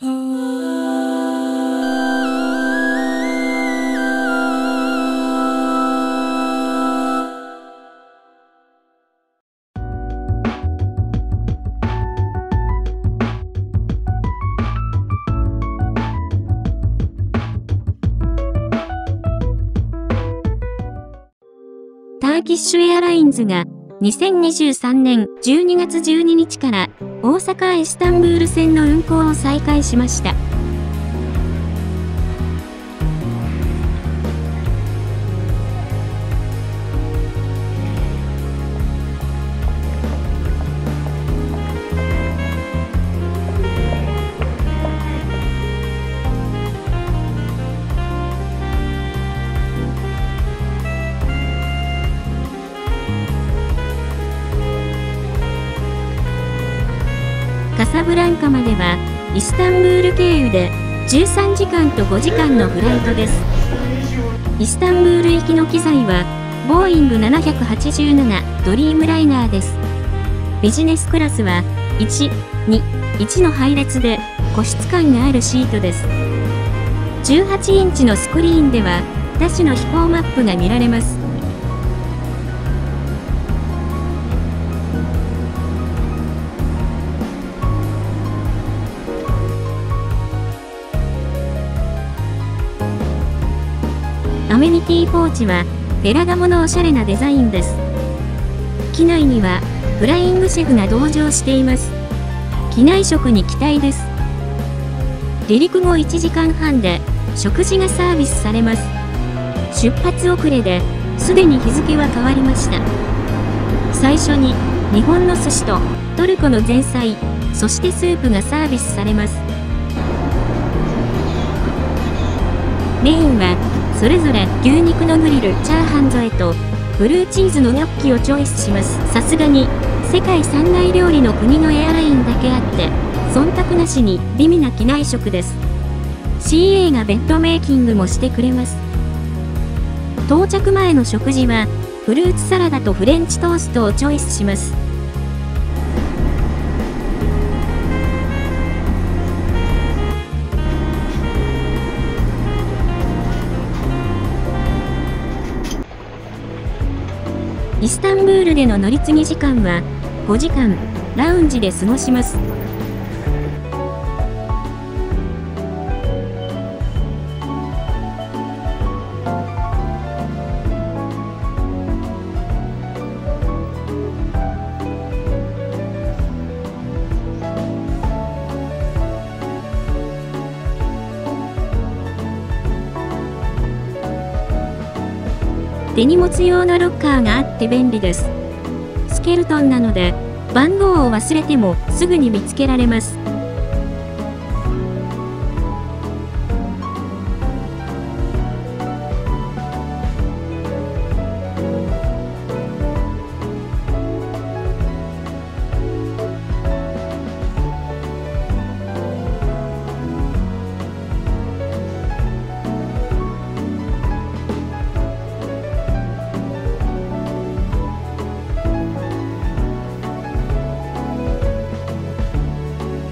ターキッシュエアラインズが2023年12月12日から大阪エスタンブール線の運行を再開しました。サブランカまではイスタンブール経由で13時間と5時間のフライトです。イスタンブール行きの機材はボーイング787ドリームライナーです。ビジネスクラスは1、2、1の配列で個室感があるシートです。18インチのスクリーンでは多種の飛行マップが見られます。メニティポーチは、フェラガモのおしゃれなデザインです。機内には、フライングシェフが同乗しています。機内食に期待です。離陸後1時間半で、食事がサービスされます。出発遅れで、すでに日付は変わりました。最初に、日本の寿司と、トルコの前菜、そしてスープがサービスされます。メインは、それぞれ牛肉のグリルチャーハン添えとブルーチーズのニョッキをチョイスします。さすがに世界三大料理の国のエアラインだけあって忖度なしに美味な機内食です。CA がベッドメイキングもしてくれます。到着前の食事はフルーツサラダとフレンチトーストをチョイスします。スタンブールでの乗り継ぎ時間は5時間、ラウンジで過ごします。手荷物用のロッカーがあって便利です。スケルトンなので、番号を忘れてもすぐに見つけられます。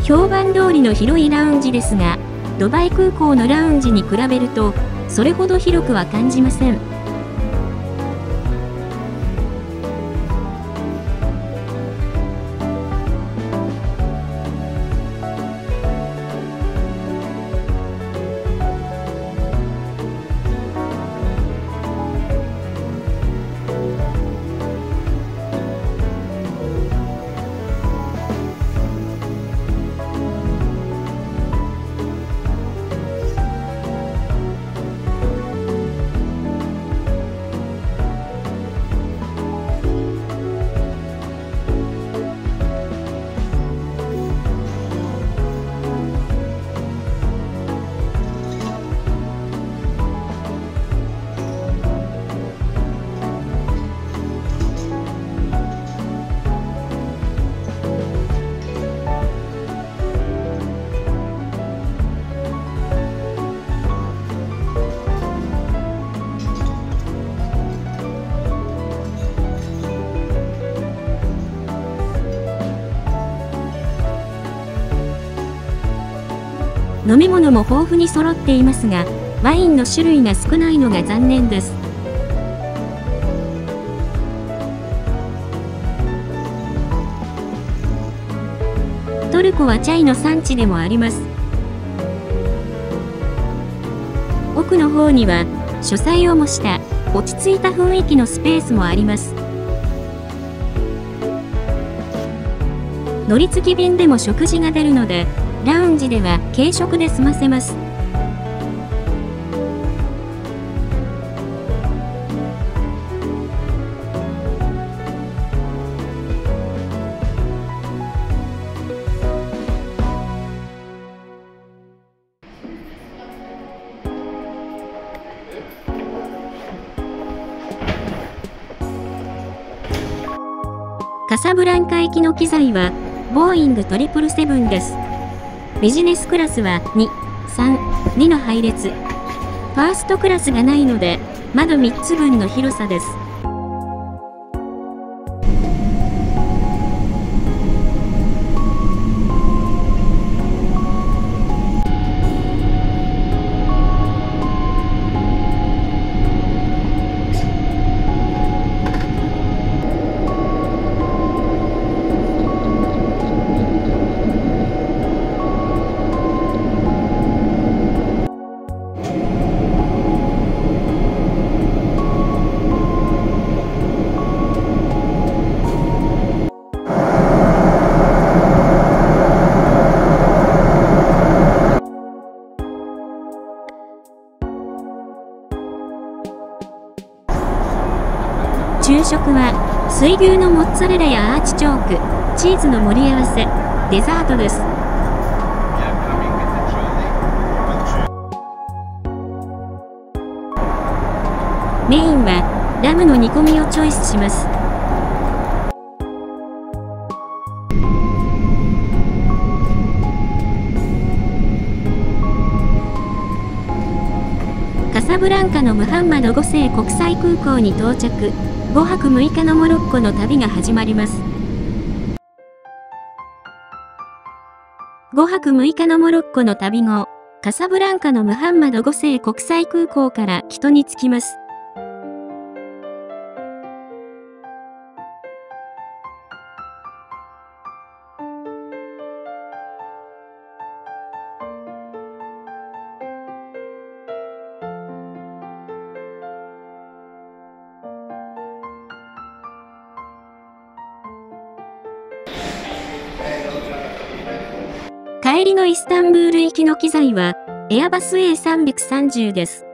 評判通りの広いラウンジですが、ドバイ空港のラウンジに比べると、それほど広くは感じません。飲み物も豊富に揃っていますが、ワインの種類が少ないのが残念です。トルコはチャイの産地でもあります。奥の方には、書斎を模した落ち着いた雰囲気のスペースもあります。乗り継ぎ便でも食事が出るので、ラウンジでは軽食で済ませます。カサブランカ行きの機材は、ボーイング777です。ビジネスクラスは2、3、2の配列。ファーストクラスがないので、窓3つ分の広さです。水牛のモッツァレラやアーチチョークチーズの盛り合わせデザートです。メインはラムの煮込みをチョイスします。サブランカのムハンマド5世国際空港に到着5泊6日のモロッコの旅が始まります。5泊6日のモロッコの旅後、カサブランカのムハンマド5世国際空港から人に着きます。帰りのイスタンブール行きの機材は、エアバス A330 です。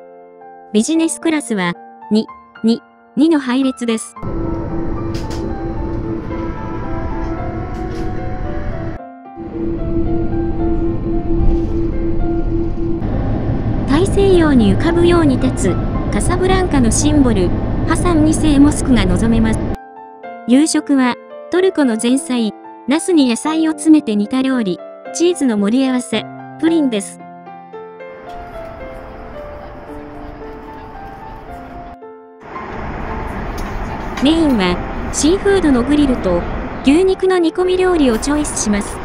ビジネスクラスは、2、2、2の配列です。大西洋に浮かぶように立つ、カサブランカのシンボル、ハサン2世モスクが望めます。夕食は、トルコの前菜、ナスに野菜を詰めて煮た料理、チーズの盛り合わせ、プリンです。メインは、シーフードのグリルと、牛肉の煮込み料理をチョイスします。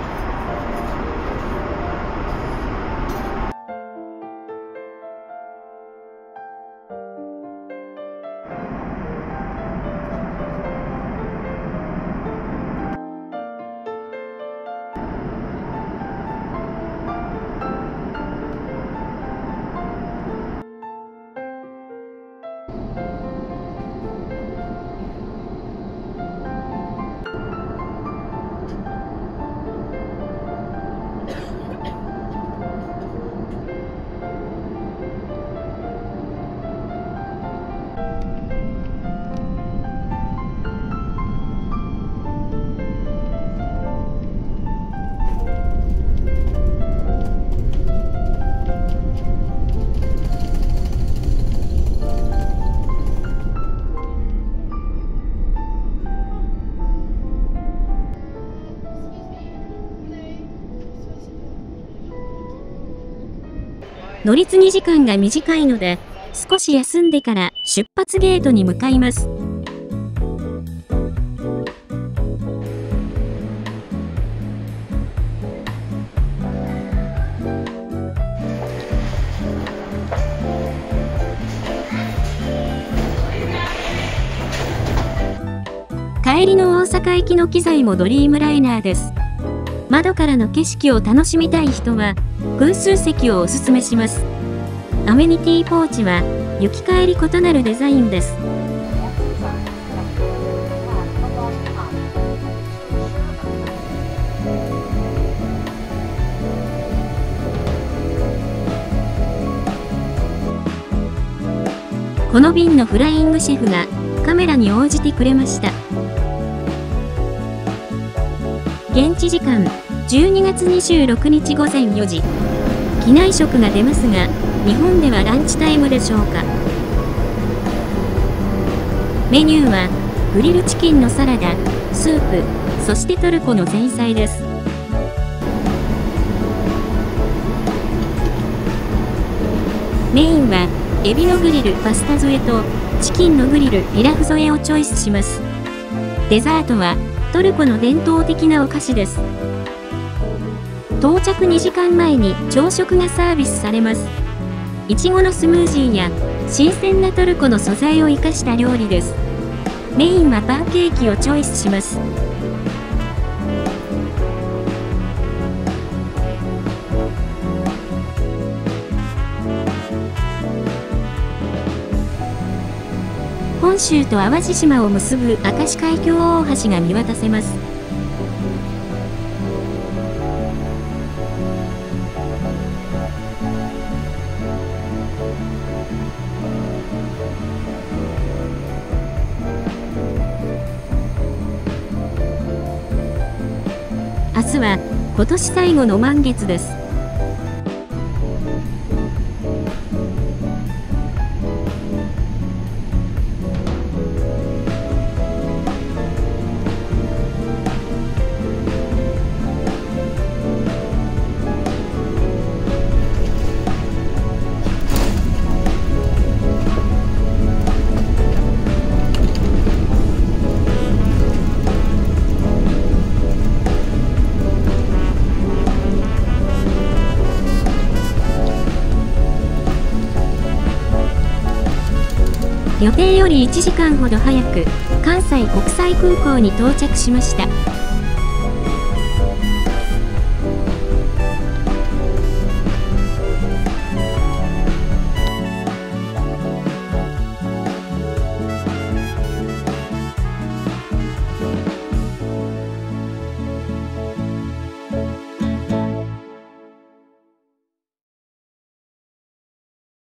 乗り継ぎ時間が短いので、少し休んでから出発ゲートに向かいます。帰りの大阪行きの機材もドリームライナーです。窓からの景色を楽しみたい人は、偶数席をおすすめします。アメニティポーチは、行き帰り異なるデザインです。この便のフライングシェフがカメラに応じてくれました。現地時間12月26日午前4時、機内食が出ますが、日本ではランチタイムでしょうか。メニューは、グリルチキンのサラダ、スープ、そしてトルコの前菜です。メインは、エビのグリルパスタ添えと、チキンのグリルピラフ添えをチョイスします。デザートは、トルコの伝統的なお菓子です。到着2時間前に朝食がサービスされます。いちごのスムージーや新鮮なトルコの素材を生かした料理です。メインはパンケーキをチョイスします。本州と淡路島を結ぶ明石海峡大橋が見渡せます。明日は今年最後の満月です。予定より1時間ほど早く関西国際空港に到着しました。